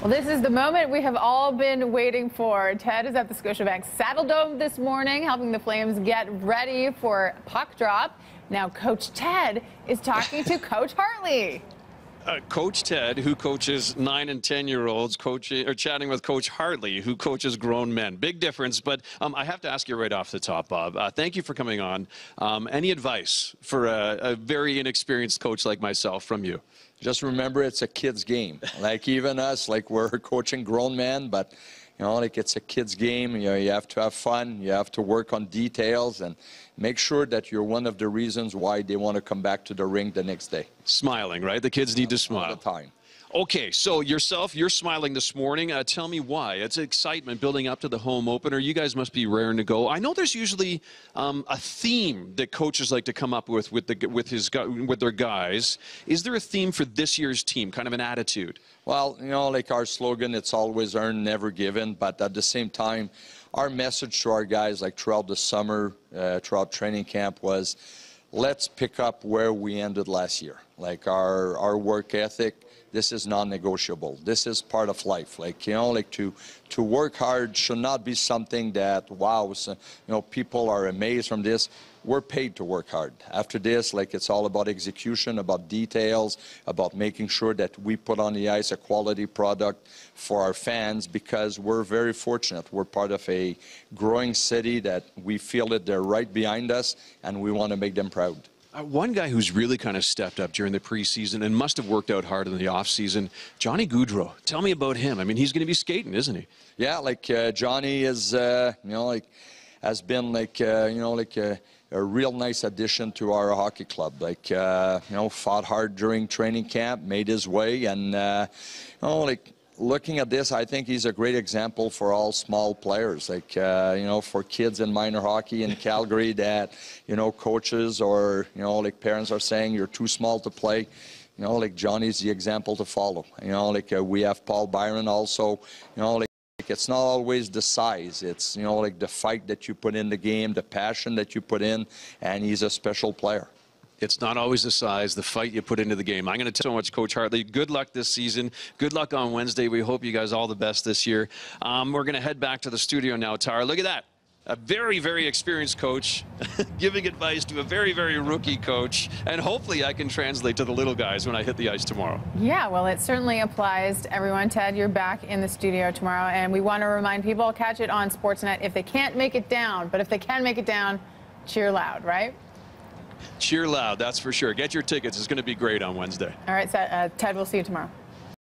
Well, this is the moment we have all been waiting for. Ted is at the Scotiabank Saddledome this morning, helping the Flames get ready for puck drop. Now, Coach Ted is talking to Coach Hartley. Uh, Coach Ted, who coaches nine and ten year olds, coaching or chatting with Coach Hartley, who coaches grown men. Big difference, but um, I have to ask you right off the top, Bob. Uh, thank you for coming on. Um, any advice for a, a very inexperienced coach like myself from you? Just remember, it's a kid's game. Like even us, like we're coaching grown men, but you know, like it's a kid's game. You know, you have to have fun. You have to work on details and make sure that you're one of the reasons why they want to come back to the ring the next day. Smiling, right? The kids need to smile. All the time. Okay, so yourself, you're smiling this morning. Uh, tell me why. It's excitement building up to the home opener. You guys must be raring to go. I know there's usually um, a theme that coaches like to come up with with the with his with their guys. Is there a theme for this year's team? Kind of an attitude. Well, you know, like our slogan, it's always earned, never given. But at the same time, our message to our guys, like throughout the summer, uh, throughout training camp, was let's pick up where we ended last year. Like our, our work ethic, this is non-negotiable. This is part of life. Like, you know, like to, to work hard should not be something that, wow, you know, people are amazed from this. We're paid to work hard. After this, like it's all about execution, about details, about making sure that we put on the ice a quality product for our fans because we're very fortunate. We're part of a growing city that we feel that they're right behind us and we want to make them proud. Uh, one guy who's really kind of stepped up during the preseason and must have worked out hard in the offseason, Johnny Gaudreau. Tell me about him. I mean, he's going to be skating, isn't he? Yeah, like uh, Johnny is, uh, you know, like has been like, uh, you know, like a, a, real nice addition to our hockey club. Like, uh, you know, fought hard during training camp, made his way, and, uh, you know, like looking at this, I think he's a great example for all small players, like, uh, you know, for kids in minor hockey in Calgary that, you know, coaches or, you know, like parents are saying you're too small to play. You know, like Johnny's the example to follow. You know, like uh, we have Paul Byron also, you know, like it's not always the size. It's, you know, like the fight that you put in the game, the passion that you put in, and he's a special player. It's not always the size, the fight you put into the game. I'm going to tell you so much, Coach Hartley. Good luck this season. Good luck on Wednesday. We hope you guys all the best this year. Um, we're going to head back to the studio now, Tara. Look at that. A very, very experienced coach giving advice to a very, very rookie coach. And hopefully I can translate to the little guys when I hit the ice tomorrow. Yeah, well, it certainly applies to everyone. Ted, you're back in the studio tomorrow. And we want to remind people, catch it on Sportsnet if they can't make it down. But if they can make it down, cheer loud, right? Cheer loud, that's for sure. Get your tickets. It's going to be great on Wednesday. All right, uh, Ted, we'll see you tomorrow.